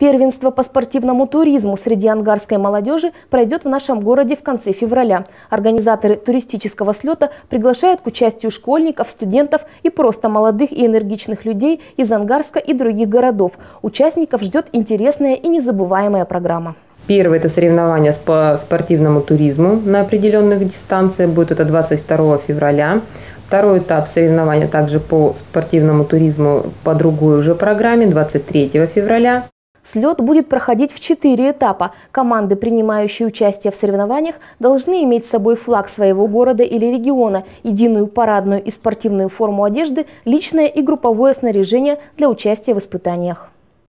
Первенство по спортивному туризму среди ангарской молодежи пройдет в нашем городе в конце февраля. Организаторы туристического слета приглашают к участию школьников, студентов и просто молодых и энергичных людей из Ангарска и других городов. Участников ждет интересная и незабываемая программа. Первое – это соревнования по спортивному туризму на определенных дистанциях. Будет это 22 февраля. Второй этап соревнования также по спортивному туризму по другой уже программе 23 февраля. Слет будет проходить в четыре этапа. Команды, принимающие участие в соревнованиях, должны иметь с собой флаг своего города или региона, единую парадную и спортивную форму одежды, личное и групповое снаряжение для участия в испытаниях.